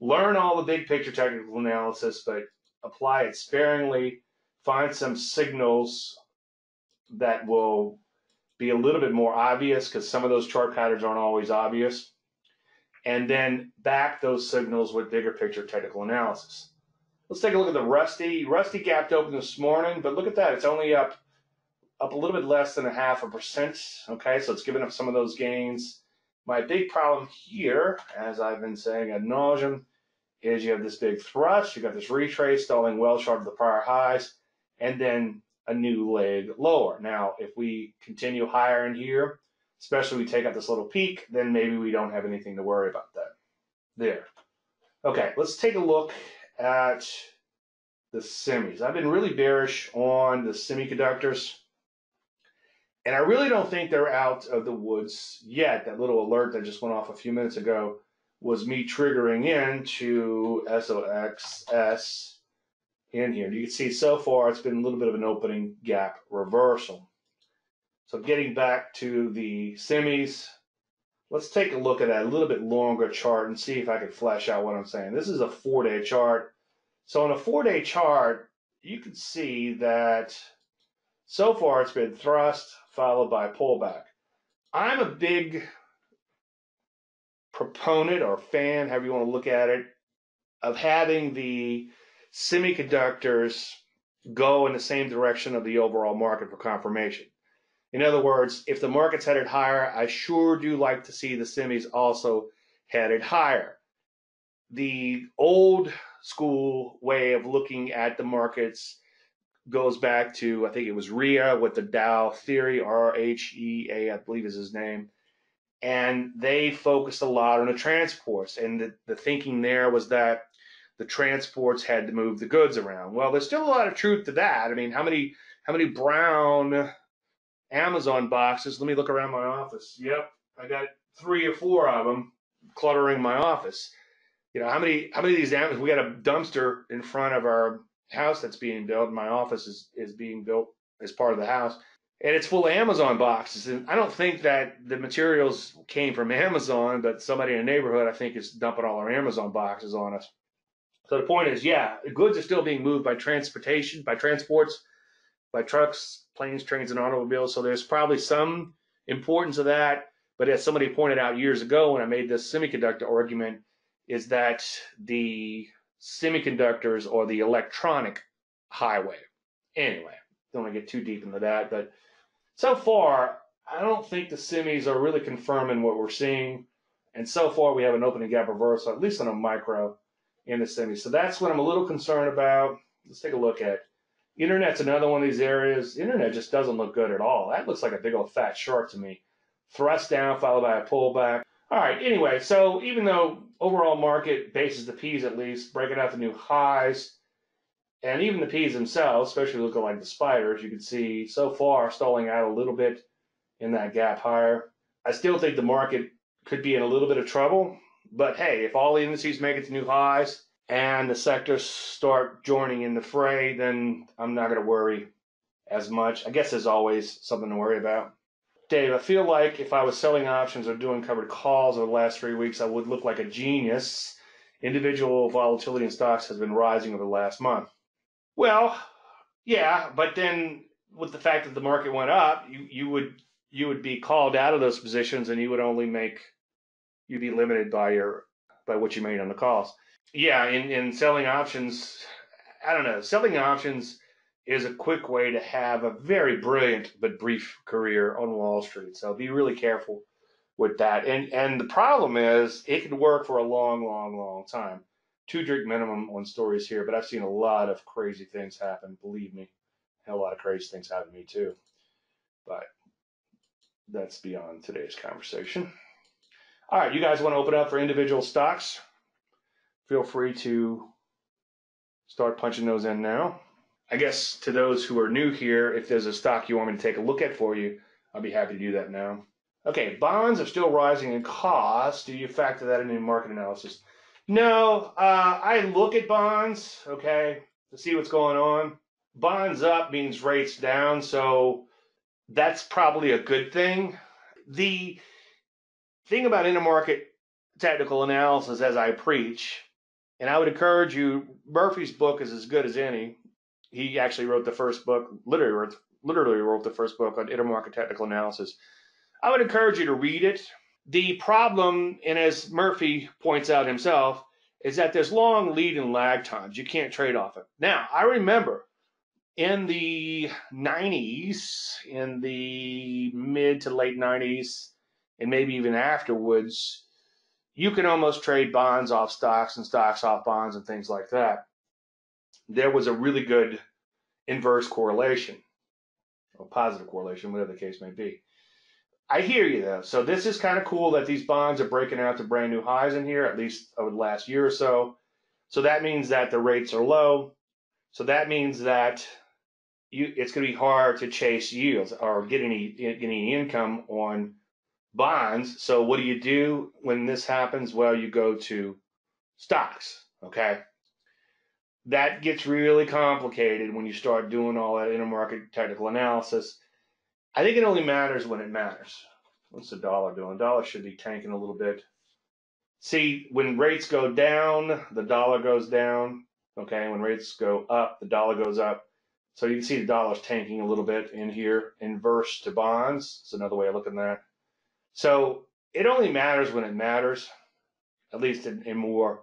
Learn all the big picture technical analysis, but apply it sparingly. Find some signals that will be a little bit more obvious because some of those chart patterns aren't always obvious. And then back those signals with bigger picture technical analysis. Let's take a look at the Rusty. Rusty gapped open this morning, but look at that. It's only up up a little bit less than a half a percent. Okay, so it's giving up some of those gains. My big problem here, as I've been saying ad nauseum, is you have this big thrust, you got this retrace stalling well short of the prior highs, and then a new leg lower. Now, if we continue higher in here, especially we take out this little peak, then maybe we don't have anything to worry about that. There. Okay, let's take a look at the semis. I've been really bearish on the semiconductors. And I really don't think they're out of the woods yet. That little alert that just went off a few minutes ago was me triggering into SOXS in here. You can see so far it's been a little bit of an opening gap reversal. So getting back to the semis, let's take a look at that a little bit longer chart and see if I can flesh out what I'm saying. This is a four day chart. So on a four day chart, you can see that so far it's been thrust followed by pullback. I'm a big proponent or fan, however you want to look at it, of having the semiconductors go in the same direction of the overall market for confirmation. In other words, if the market's headed higher, I sure do like to see the semis also headed higher. The old school way of looking at the markets goes back to, I think it was Rhea with the Dow theory, R H E A, I believe is his name. And they focused a lot on the transports. And the, the thinking there was that the transports had to move the goods around. Well, there's still a lot of truth to that. I mean, how many how many brown Amazon boxes. Let me look around my office. Yep, I got three or four of them cluttering my office. You know, how many how many of these Amazon? We got a dumpster in front of our house that's being built. My office is is being built as part of the house, and it's full of Amazon boxes. And I don't think that the materials came from Amazon, but somebody in the neighborhood I think is dumping all our Amazon boxes on us. So the point is, yeah, goods are still being moved by transportation, by transports, by trucks, planes, trains, and automobiles. So there's probably some importance of that. But as somebody pointed out years ago when I made this semiconductor argument, is that the semiconductors or the electronic highway. Anyway, don't want to get too deep into that, but so far, I don't think the semis are really confirming what we're seeing. And so far, we have an opening gap reversal, at least on a micro in the semis. So that's what I'm a little concerned about. Let's take a look at Internet's another one of these areas. Internet just doesn't look good at all. That looks like a big old fat shark to me. Thrust down, followed by a pullback. All right, anyway, so even though overall market bases the P's at least, breaking out the new highs, and even the P's themselves, especially looking like the spiders, you can see so far stalling out a little bit in that gap higher. I still think the market could be in a little bit of trouble, but hey, if all the indices make it to new highs, and the sectors start joining in the fray, then I'm not going to worry as much. I guess there's always something to worry about. Dave, I feel like if I was selling options or doing covered calls over the last three weeks, I would look like a genius. Individual volatility in stocks has been rising over the last month. Well, yeah, but then with the fact that the market went up, you, you would you would be called out of those positions and you would only make you'd be limited by your by what you made on the calls yeah, in, in selling options, I don't know, selling options is a quick way to have a very brilliant but brief career on Wall Street. So be really careful with that. And and the problem is it can work for a long, long, long time. Two drink minimum on stories here, but I've seen a lot of crazy things happen. Believe me, a lot of crazy things happen to me too. But that's beyond today's conversation. All right, you guys want to open up for individual stocks? Feel free to start punching those in now. I guess to those who are new here, if there's a stock you want me to take a look at for you, I'll be happy to do that now. Okay, bonds are still rising in cost. Do you factor that into market analysis? No, uh, I look at bonds, okay, to see what's going on. Bonds up means rates down, so that's probably a good thing. The thing about intermarket technical analysis, as I preach, and I would encourage you, Murphy's book is as good as any. He actually wrote the first book, literally wrote, literally wrote the first book on intermarket technical analysis. I would encourage you to read it. The problem, and as Murphy points out himself, is that there's long lead and lag times. You can't trade off it. Now, I remember in the 90s, in the mid to late 90s, and maybe even afterwards, you can almost trade bonds off stocks and stocks off bonds and things like that. There was a really good inverse correlation, or positive correlation, whatever the case may be. I hear you though. So this is kind of cool that these bonds are breaking out to brand new highs in here, at least over the last year or so. So that means that the rates are low. So that means that you, it's going to be hard to chase yields or get any get any income on bonds. So what do you do when this happens? Well, you go to stocks. Okay. That gets really complicated when you start doing all that intermarket technical analysis. I think it only matters when it matters. What's the dollar doing? Dollar should be tanking a little bit. See, when rates go down, the dollar goes down. Okay, when rates go up, the dollar goes up. So you can see the dollar's tanking a little bit in here, inverse to bonds. It's another way of looking at that. So it only matters when it matters, at least in, in more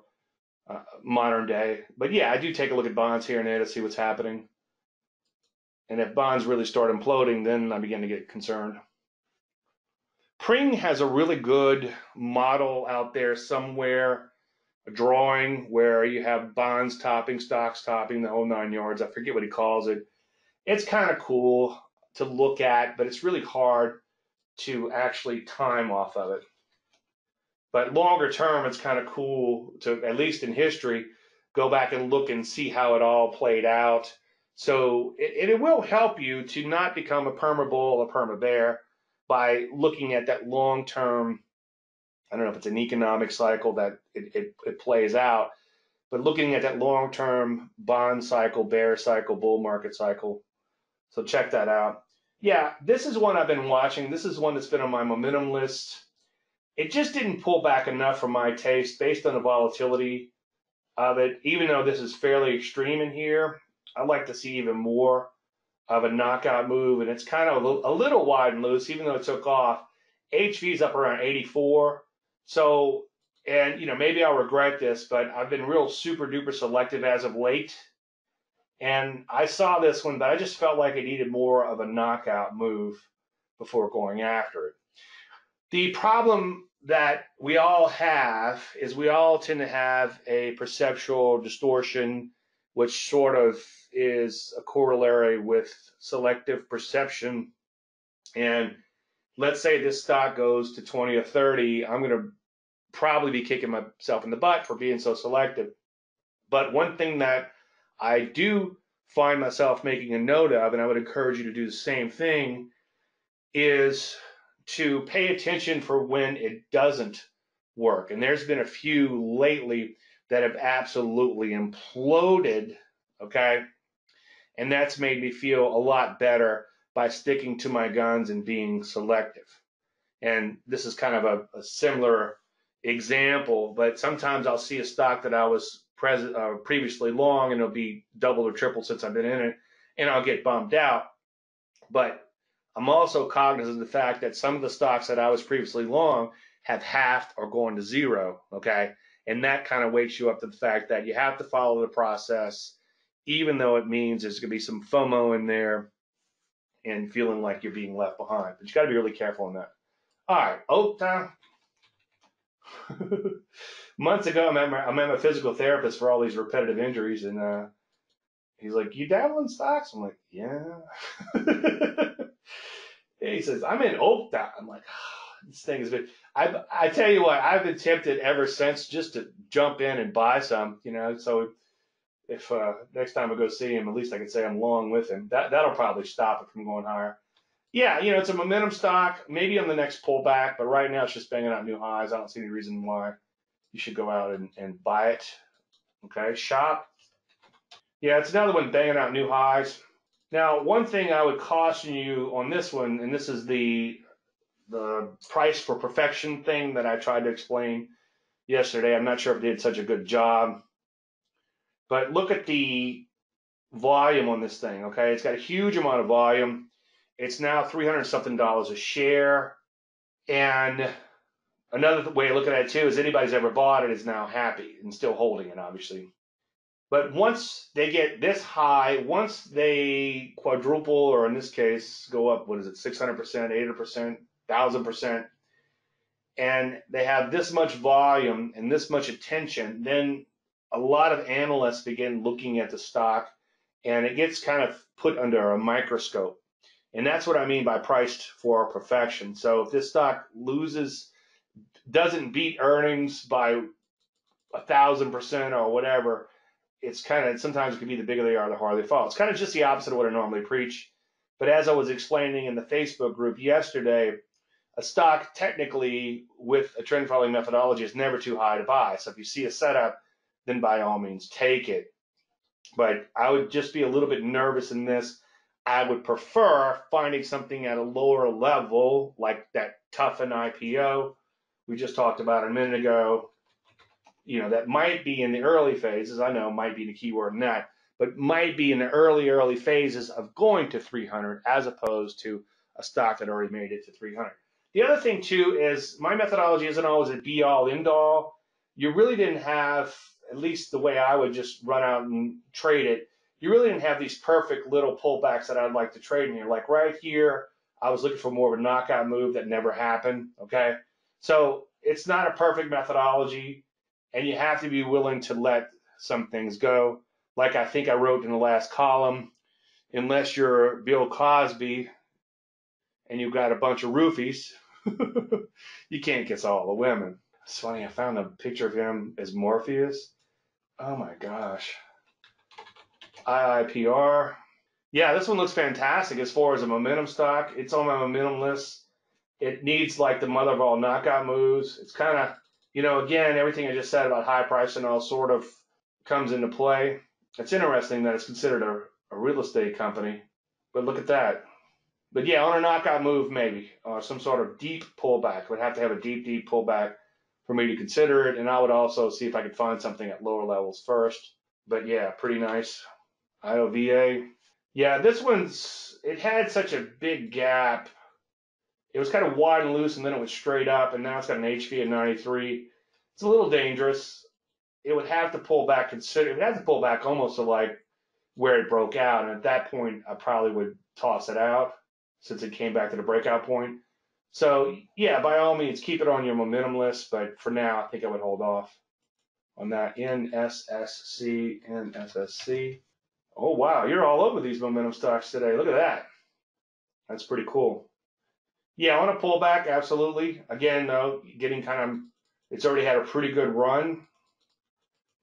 uh, modern day. But yeah, I do take a look at bonds here and there to see what's happening. And if bonds really start imploding, then I begin to get concerned. Pring has a really good model out there somewhere, a drawing where you have bonds topping, stocks topping, the whole nine yards. I forget what he calls it. It's kind of cool to look at, but it's really hard to actually time off of it. But longer term, it's kind of cool to, at least in history, go back and look and see how it all played out. So it, it will help you to not become a perma bull, a perma bear by looking at that long term. I don't know if it's an economic cycle that it, it, it plays out, but looking at that long term bond cycle, bear cycle, bull market cycle. So check that out. Yeah, this is one I've been watching. This is one that's been on my momentum list. It just didn't pull back enough for my taste based on the volatility of it. Even though this is fairly extreme in here, I'd like to see even more of a knockout move. And it's kind of a little, wide and loose, even though it took off. HV is up around 84. So, and you know, maybe I'll regret this, but I've been real super duper selective as of late And I saw this one, but I just felt like it needed more of a knockout move before going after it. The problem that we all have is we all tend to have a perceptual distortion, which sort of is a corollary with selective perception. And let's say this stock goes to 20 or 30, I'm going to probably be kicking myself in the butt for being so selective. But one thing that I do find myself making a note of, and I would encourage you to do the same thing, is to pay attention for when it doesn't work. And there's been a few lately that have absolutely imploded, okay? And that's made me feel a lot better by sticking to my guns and being selective. And this is kind of a, a similar example, but sometimes I'll see a stock that I was present uh, previously long and it'll be doubled or tripled since I've been in it, and I'll get bummed out. But I'm also cognizant of the fact that some of the stocks that I was previously long have halved or gone to zero. Okay. And that kind of wakes you up to the fact that you have to follow the process, even though it means there's going to be some FOMO in there and feeling like you're being left behind. But you got to be really careful on that. All right. Time. (laughs) Months ago, I met, my, I met my physical therapist for all these repetitive injuries, and uh, he's like, "You dabble in stocks?" I'm like, "Yeah." (laughs) he says, I'm in Okta. I'm like, oh, this thing has been." I, I tell you what, I've been tempted ever since just to jump in and buy some, you know, so if uh, next time I go see him, at least I can say I'm long with him. That, that'll probably stop it from going higher. Yeah, you know, it's a momentum stock, maybe on the next pullback, but right now it's just banging out new highs. I don't see any reason why you should go out and, and buy it. Okay, shop. Yeah, it's another one banging out new highs. Now, one thing I would caution you on this one, and this is the the price for perfection thing that I tried to explain yesterday. I'm not sure if I did such a good job, but look at the volume on this thing. Okay, it's got a huge amount of volume. It's now 300 something dollars a share, and another way to look at it too is anybody's ever bought it is now happy and still holding it, obviously. But once they get this high, once they quadruple, or in this case, go up, what is it, 600%, 800%, 1000%, and they have this much volume and this much attention, then a lot of analysts begin looking at the stock and it gets kind of put under a microscope. And that's what I mean by priced for perfection. So if this stock loses, doesn't beat earnings by a thousand percent or whatever, it's kind of sometimes it can be the bigger they are, the harder they fall. It's kind of just the opposite of what I normally preach. But as I was explaining in the Facebook group yesterday, a stock technically with a trend following methodology is never too high to buy. So if you see a setup, then by all means take it. But I would just be a little bit nervous in this. I would prefer finding something at a lower level, like that Tufin IPO we just talked about a minute ago, you know, that might be in the early phases. I know might be the keyword in that, but might be in the early, early phases of going to 300 as opposed to a stock that already made it to 300. The other thing too is my methodology isn't always a be all end all. You really didn't have, at least the way I would just run out and trade it, you really didn't have these perfect little pullbacks that I'd like to trade in here. Like right here, I was looking for more of a knockout move that never happened. Okay. So it's not a perfect methodology and you have to be willing to let some things go. Like I think I wrote in the last column, unless you're Bill Cosby and you've got a bunch of roofies, (laughs) you can't kiss all the women. It's funny, I found a picture of him as Morpheus. Oh my gosh. IIPR. Yeah, this one looks fantastic as far as a momentum stock. It's on my momentum list. It needs like the mother of all knockout moves. It's kind of you know, again, everything I just said about high price and all sort of comes into play. It's interesting that it's considered a, a real estate company, but look at that. But yeah, on a knockout move, maybe, or some sort of deep pullback. Would have to have a deep, deep pullback for me to consider it. And I would also see if I could find something at lower levels first. But yeah, pretty nice. IOVA. Yeah, this one's, it had such a big gap it was kind of wide and loose, and then it was straight up, and now it's got an HV of 93. It's a little dangerous. It would have to pull back consider. It would have to pull back almost to like where it broke out. And at that point, I probably would toss it out since it came back to the breakout point. So yeah, by all means, keep it on your momentum list. But for now, I think I would hold off on that NSSC, NSSC. Oh wow, you're all over these momentum stocks today. Look at that. That's pretty cool. Yeah, I want to pull back, absolutely. Again, though, getting kind of, it's already had a pretty good run.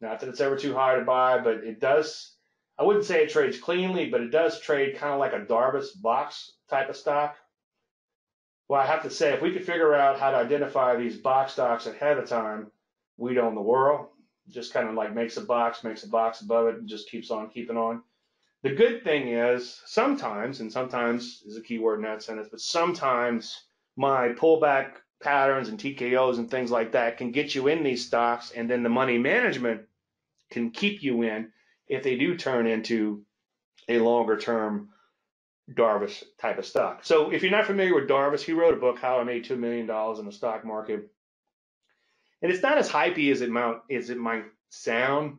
Not that it's ever too high to buy, but it does, I wouldn't say it trades cleanly, but it does trade kind of like a Darvas box type of stock. Well, I have to say, if we could figure out how to identify these box stocks ahead of time, we'd own the world. Just kind of like makes a box, makes a box above it, and just keeps on keeping on. The good thing is sometimes, and sometimes is a key word in that sentence, but sometimes my pullback patterns and TKOs and things like that can get you in these stocks, and then the money management can keep you in if they do turn into a longer term Darvas type of stock. So if you're not familiar with Darvas, he wrote a book, How I Made $2 Million in the Stock Market. And it's not as hypey as it might, as it might sound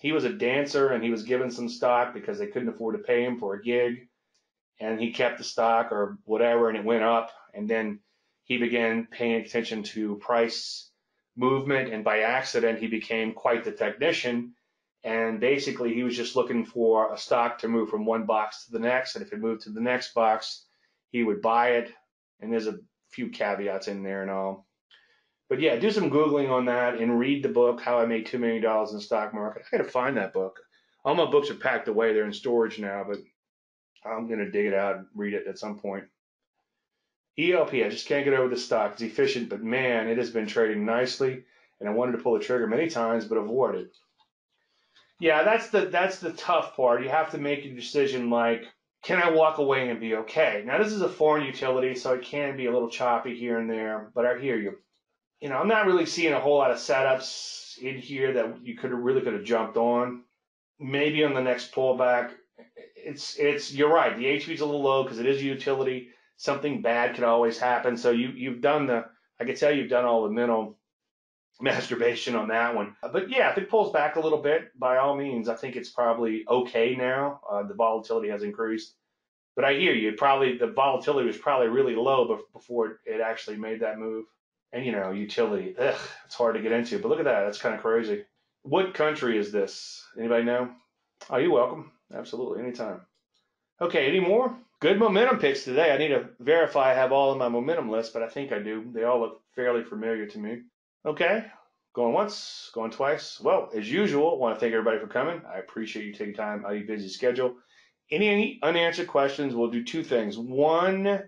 he was a dancer and he was given some stock because they couldn't afford to pay him for a gig. And he kept the stock or whatever and it went up. And then he began paying attention to price movement. And by accident, he became quite the technician. And basically, he was just looking for a stock to move from one box to the next. And if it moved to the next box, he would buy it. And there's a few caveats in there and all. But yeah, do some Googling on that and read the book, How I Made $2 Million in the Stock Market. I got to find that book. All my books are packed away. They're in storage now, but I'm to dig it out and read it at some point. ELP, I just can't get over the stock. It's efficient, but man, it has been trading nicely. And I wanted to pull the trigger many times, but avoided. Yeah, that's the that's the tough part. You have to make a decision like, can I walk away and be okay? Now this is a foreign utility, so it can be a little choppy here and there, but I hear you you know, I'm not really seeing a whole lot of setups in here that you could have really could have jumped on. Maybe on the next pullback, it's it's you're right. The HV is a little low because it is a utility. Something bad could always happen. So you you've done the I can tell you've done all the mental (laughs) masturbation on that one. But yeah, if it pulls back a little bit, by all means, I think it's probably okay now. Uh, the volatility has increased. But I hear you. Probably the volatility was probably really low before it actually made that move and you know, utility. Ugh, it's hard to get into. But look at that. That's kind of crazy. What country is this? Anybody know? Oh, you're welcome. Absolutely, anytime. Okay, any more? Good momentum picks today. I need to verify I have all of my momentum list, but I think I do. They all look fairly familiar to me. Okay, going once, going twice. Well, as usual, I want to thank everybody for coming. I appreciate you taking time out of your busy schedule. Any unanswered questions, we'll do two things. One,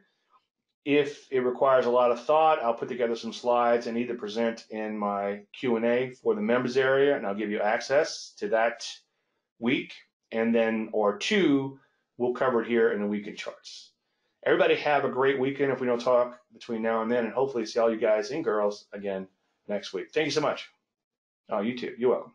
if it requires a lot of thought, I'll put together some slides and either present in my Q&A for the members area, and I'll give you access to that week. And then, or two, we'll cover it here in the weekend charts. Everybody have a great weekend if we don't talk between now and then, and hopefully see all you guys and girls again next week. Thank you so much. Oh, you too. You're welcome.